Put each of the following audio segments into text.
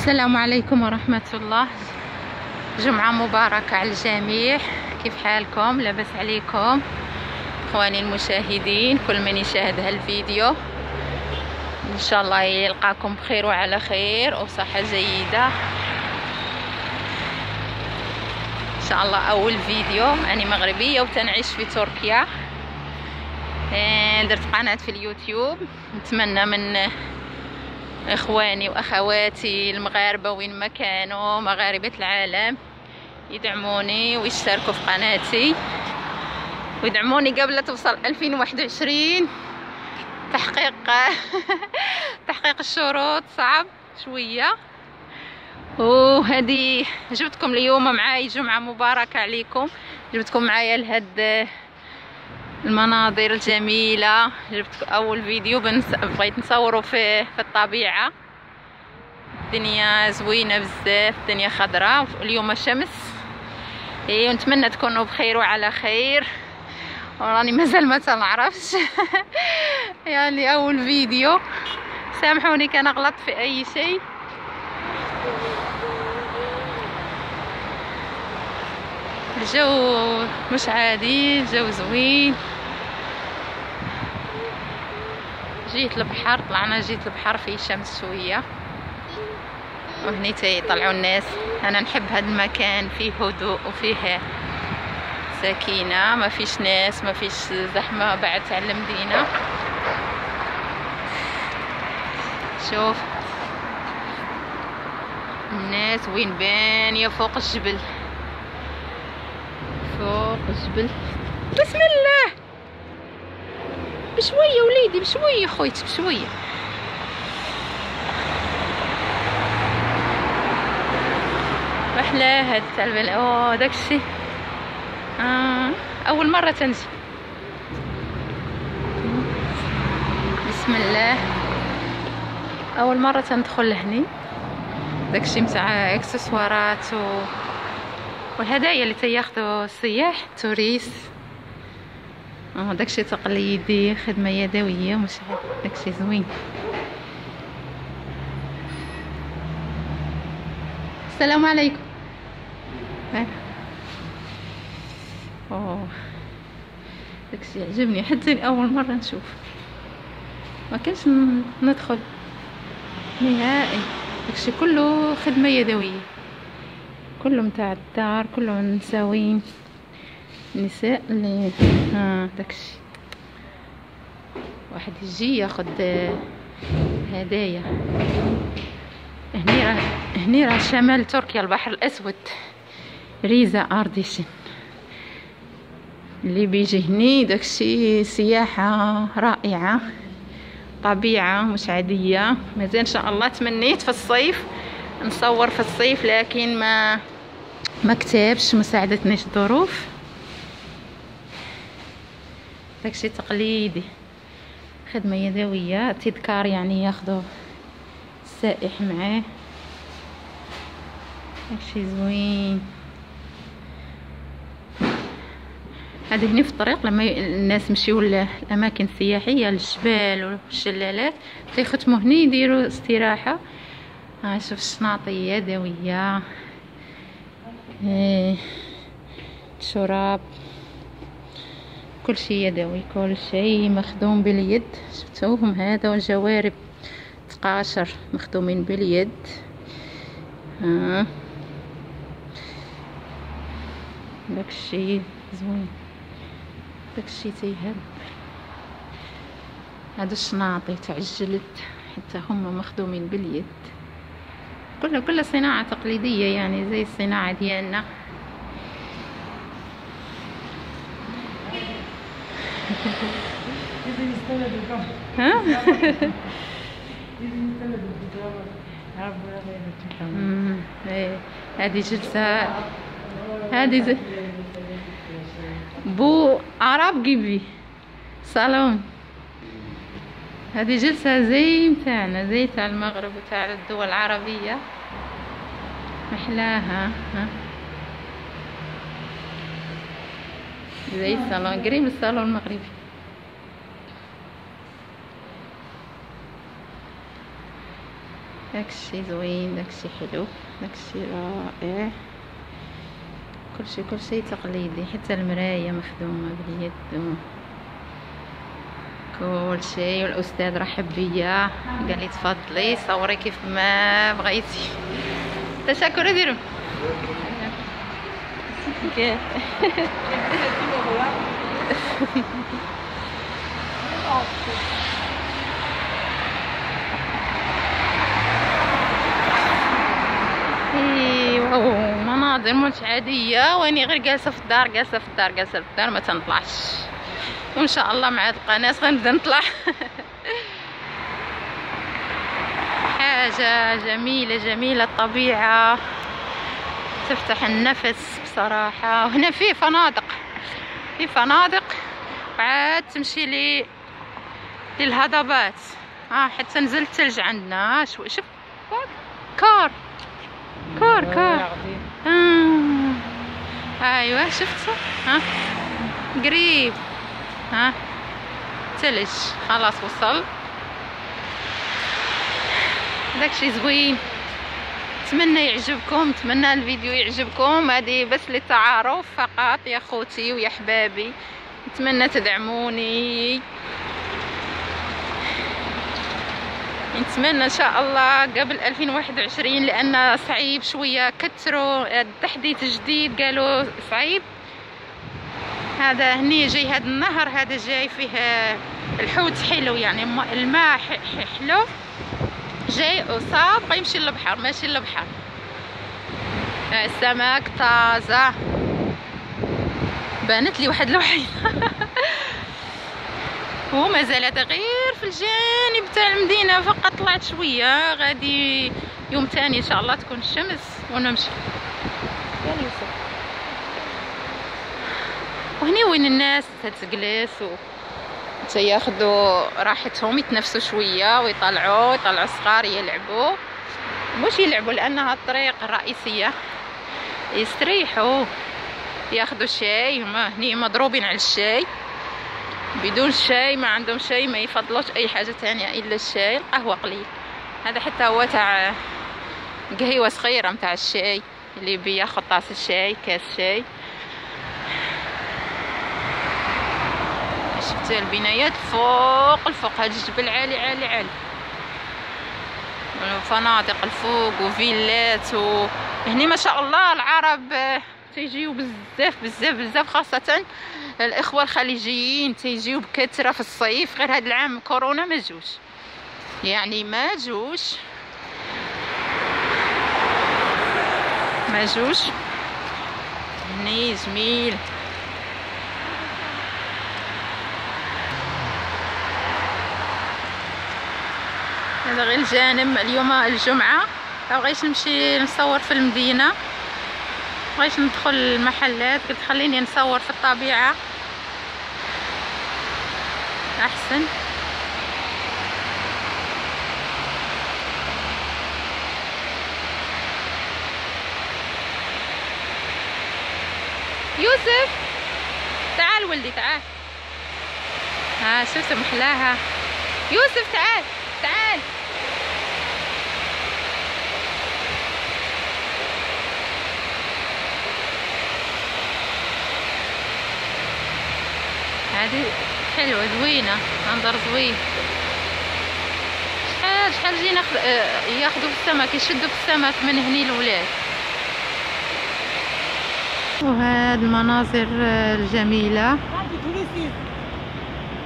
السلام عليكم ورحمة الله. جمعة مباركة على الجميع. كيف حالكم؟ لاباس عليكم. إخواني المشاهدين كل من يشاهد هالفيديو. إن شاء الله يلقاكم بخير وعلى خير وصحة جيدة. إن شاء الله أول فيديو. اني مغربية وتنعيش في تركيا. إيه، درت قناة في اليوتيوب. نتمنى من إخواني وأخواتي المغاربة وين ما كانوا مغاربة العالم. يدعموني ويشتركوا في قناتي. ويدعموني قبل توصل 2021 تحقيق تحقيق الشروط صعب شوية. وهذه جبتكم اليوم معاي جمعة مباركة عليكم. جبتكم معايا لهاد المناظر الجميلة. جبت أول فيديو بنس... بغيت نصوره في في الطبيعة. الدنيا زوينة بزاف الدنيا خضراء. اليوم الشمس. اي ونتمنى تكونوا بخير وعلى خير. وراني مازال ما تنعرفش. يعني أول فيديو. سامحوني كان غلط في أي شيء. الجو مش عادي الجو زوين. جيت البحر طلعنا جيت البحر فيه شمس شوية. وهني تيطلعوا الناس. أنا نحب هذا المكان فيه هدوء وفيه سكينة. ما فيش ناس ما فيش زحمة بعد على المدينة. شوف. الناس وين بانيه فوق الجبل. فوق الجبل. بسم الله! بشوية وليدي بشوية خويت بشوية. محلاه هاد تاع البن أوه داكشي آه. أول مرة تنجي. بسم الله. أول مرة تندخل لهني. داكشي متاع إكسسوارات و والهدايا اللي تياخذوا السياح توريست آه داكشي تقليدي خدمة يدوية مش داكشي زوين. السلام عليكم. أوه. داكشي عجبني حتى أول مرة نشوف. ما كانش ندخل. نهائي. داكشي كله خدمة يدوية. كله متاع الدار كله نساوين النساء اللي ها داكشي. واحد يجي ياخد هدايا. هني راه هني راه شمال تركيا البحر الأسود. ريزا أرديشن. اللي بيجي هني داكشي سياحة رائعة طبيعة مش عادية مازال إن شاء الله تمنيت في الصيف. نصور في الصيف لكن ما ما كتبش ما ساعدتنيش الظروف. داكشي تقليدي. خدمة يدوية تذكار يعني ياخدو السائح معاه. داكشي زوين. هذه هنا في الطريق لما الناس يمشيو للاماكن السياحية للجبال والشلالات تيختموا هنا يديروا استراحة. ها شوف الشناطي يدوية. إيه شراب. كل شيء يدوي كل شيء مخدوم باليد. شفتوهم هذا والجوارب تقاشر مخدومين باليد. ها. داك الشيء زوين. داك الشيء تيهب. هذا الشناطي تعجلت حتى هما مخدومين باليد. كلها كلها صناعة تقليدية يعني زي الصناعة ديالنا. ها؟ هذه جلسة هذه بو عرب جيبي صالون هذه جلسة زي متاعنا زي تاع المغرب وتاع الدول العربية. محلاها ها؟ زي الصالون قريب الصالون المغربي. داكشي زوين داكشي حلو داكشي رائع. كلشي كلشي تقليدي حتى المراية مخدومة باليد كلشي. والأستاذ رحب بيا قال لي تفضلي صوري كيف ما بغيتي. تشكر ديرو. مناظر مش عادية وأني غير جالسة في الدار جالسة في الدار جالسة في الدار ما تنطلعش. وإن شاء الله مع هاد القناة غنبدا نطلع حاجة جميلة جميلة الطبيعة. تفتح النفس بصراحة. وهنا فيه فنادق. في فنادق. عاد تمشي لي للهضبات. آه حتى نزل الثلج عندنا. شوف كار. كار كار. آه. أيوه شفتوا ها؟ قريب. ها؟ ثلج خلاص وصل. داكشي زوين. نتمنى يعجبكم نتمنى الفيديو يعجبكم. هذه بس للتعارف فقط يا خوتي ويا حبابي. نتمنى تدعموني. نتمنى إن شاء الله قبل 2021 لأن صعيب شوية كثروا التحديث الجديد قالوا صعيب. هذا هني جاي هذا النهر هذا جاي فيه الحوت حلو يعني الماء حلو. جاي وصاب يمشي للبحر ماشي للبحر. السمك طازة. بانت لي واحد الوحيده وما زالت غير في الجانب تاع المدينة فقط طلعت شوية. غادي يوم ثاني إن شاء الله تكون الشمس ونمشي. وهني وين الناس؟ تتجلس و تياخدوا راحتهم يتنفسوا شوية ويطلعوا يطلعوا الصغار يلعبوا. مش يلعبوا لأنها الطريق الرئيسية. يستريحوا ياخدوا الشاي هما هني مضروبين على الشاي. بدون شاي ما عندهم شاي ما يفضلوش أي حاجة تانية إلا الشاي القهوة قليل. هذا حتى هو تاع قهيوة صغيرة متاع الشاي اللي بياخد طاس الشاي كاس شاي. شفت البنايات؟ فوق الفوق هاد الجبل عالي عالي عالي. فنادق الفوق وفيلات و ما شاء الله العرب تيجيو بزاف بزاف بزاف خاصة الإخوة الخليجيين تيجيو بكثرة في الصيف. غير هاد العام كورونا ما جوش. يعني ما جوش. ما جوش. هني جميل. هذا غير الجانب اليوم الجمعة. بغيت نمشي نصور في المدينة. بغيت ندخل المحلات قلت خليني نصور في الطبيعة. أحسن. يوسف! تعال ولدي تعال. ها شفت محلاها يوسف تعال تعال. هذه؟ حلوة زوينة منظر زوين. شحال شحال جينا ياخذوا في السمك يشدوا في السمك من هني الولاد. وهاد المناظر الجميلة.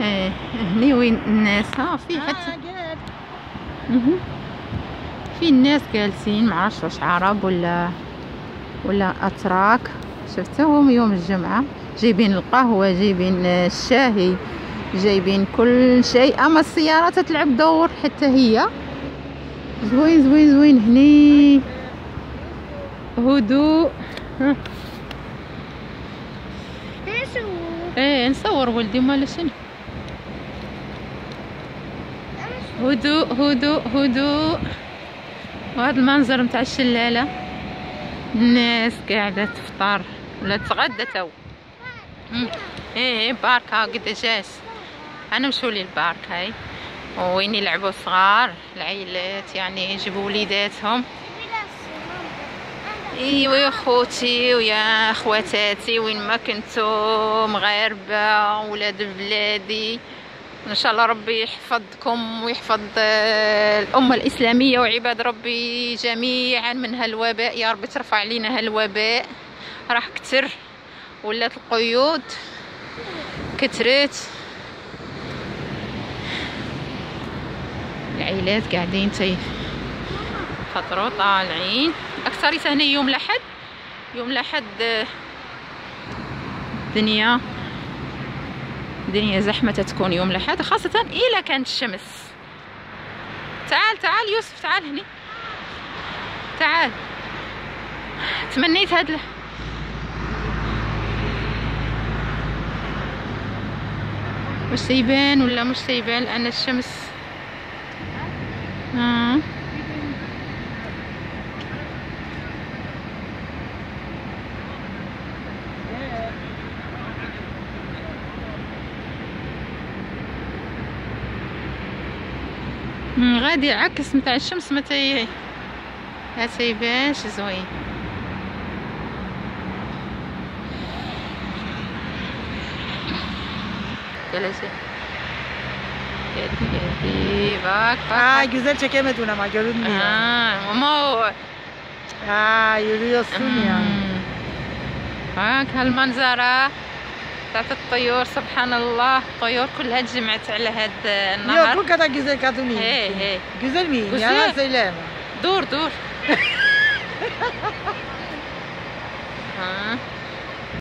إيه هني وين الناس؟ ها في حتى في الناس جالسين معرفش واش عرب ولا ولا أتراك. شفتهم يوم الجمعة. جايبين القهوة جايبين الشاهي جايبين كل شيء. أما السيارة تتلعب دور حتى هي. زوين زوين زوين. هني هدوء. إيه نصور. ولدي. مال شنو؟ هدوء هدوء هدوء. وهذا المنظر متاع الشلالة. الناس قاعدة تفطر. ولا تغدى تو. إيه بارك. ها قد جاس. أنا مشولي البارك هاي. وين يلعبوا صغار العائلات يعني يجيبوا وليداتهم. ايوا يا خوتي ويا خواتاتي وين ما كنتو مغاربة ولاد بلادي. إن شاء الله ربي يحفظكم ويحفظ آه، الأمة الإسلامية وعباد ربي جميعا من هالوباء. يا رب ترفع علينا هالوباء. راح كتر. ولات القيود كترت. العائلات قاعدين تي خطروا طالعين. أكثر هنا يوم لحد يوم لحد الدنيا الدنيا زحمة تكون يوم لحد خاصة إذا كانت الشمس. تعال تعال يوسف تعال هني. تعال. تمنيت هاد مش سيبان ولا مش سيبان لأن الشمس آه. غادي عكس متاع الشمس متى لا تيبانش زوين جلسي يدي باك Ah, güzel çekemedim ama görünmüyor. اه ماما Ha, yürüyorsun ya. هاك هالمنظرة تاعت الطيور سبحان الله الطيور كلها تجمعت على هاد Yok النهر bu kadar güzel kadın iyi. He he Güzel miyim? Güzel. Yalan söyleme. دور دور ها